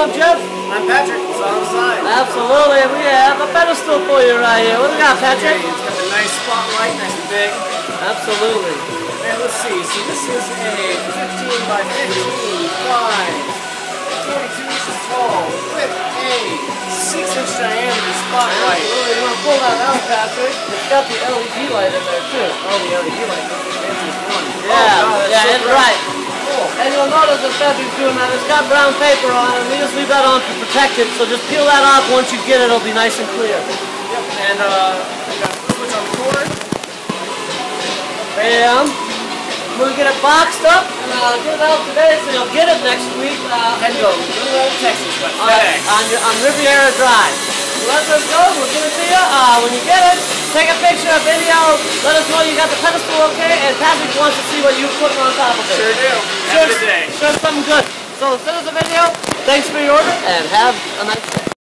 I'm Jeff. I'm Patrick. It's on the side. Absolutely. We have a pedestal for you right here. What do we got, Patrick? It's got a nice spotlight, nice and big. Absolutely. And let's see. So this is a 15 by 15 by 42 inches tall with a 6 inch diameter spotlight. Absolutely. You want to pull that out, Patrick? It's got the LED light in there, too. Oh, the LED light. That's the fanciest one. Yeah, Oh, God, yeah, so it's right. You'll notice that Patrick's doing that. It's got brown paper on it. We just leave that on to protect it. So just peel that off. Once you get it, it'll be nice and clear. Yep. And uh, we got a switch on the cord. Bam. We'll get it boxed up and uh, get it out today so you'll get it next week. Uh, And go Texas, but on, on, your- on Riviera Drive. Let us go. We'll give it to you. Uh, when you get it, take a picture, a video. Let us know you got the pedestal okay. And Patrick wants to see what you're putting on top of it. Sure do. Have a good day. Show something good. So send us a video. Thanks for your order and have a nice day.